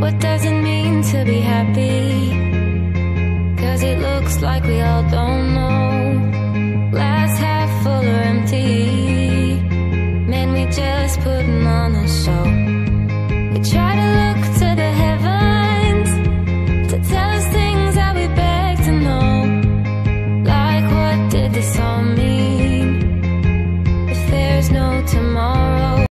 What does it mean to be happy? Cause it looks like we all don't know. Glass half full or empty. Man, we just putting on a show. We try to look to the heavens to tell us things that we beg to know. Like, what did this all mean? If there's no tomorrow.